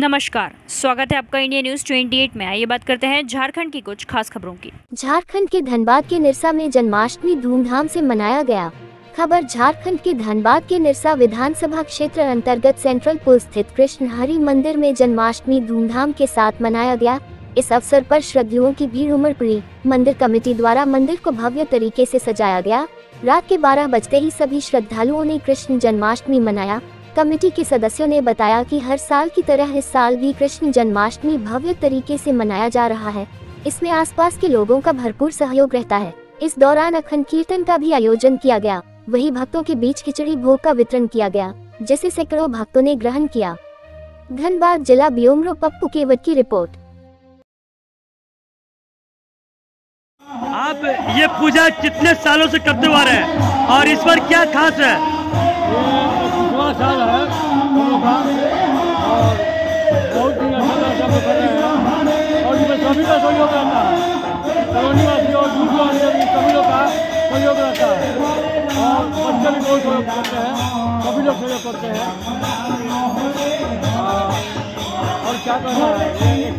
नमस्कार, स्वागत है आपका इंडिया न्यूज़ 28 में। आइए बात करते हैं झारखंड की कुछ खास खबरों की। झारखंड के धनबाद के निरसा में जन्माष्टमी धूमधाम से मनाया गया। खबर, झारखंड के धनबाद के निरसा विधानसभा क्षेत्र अंतर्गत सेंट्रल पुल स्थित कृष्ण हरि मंदिर में जन्माष्टमी धूमधाम के साथ मनाया गया। इस अवसर पर श्रद्धालुओं की भीड़ उमड़ पड़ी। मंदिर कमेटी द्वारा मंदिर को भव्य तरीके से सजाया गया। रात के 12 बजते ही सभी श्रद्धालुओं ने कृष्ण जन्माष्टमी मनाया। कमेटी के सदस्यों ने बताया कि हर साल की तरह इस साल भी कृष्ण जन्माष्टमी भव्य तरीके से मनाया जा रहा है। इसमें आसपास के लोगों का भरपूर सहयोग रहता है। इस दौरान अखंड कीर्तन का भी आयोजन किया गया। वही भक्तों के बीच खिचड़ी भोग का वितरण किया गया, जिसे सैकड़ों भक्तों ने ग्रहण किया। धनबाद जिला ब्यूमरो पप्पू केवट की रिपोर्ट। आप ये पूजा कितने सालों से करते हुए रहे हैं? और इस पर क्या खास है? साल है और बहुत ही अच्छा लोग कर रहे हैं और इसमें सभी का सहयोग रहता है कॉलोनी वासी और दूर भी सभी लोग का सहयोग रहता है और बच्चे भी बहुत सहयोग करते हैं सभी लोग सहयोग करते हैं और क्या साल है?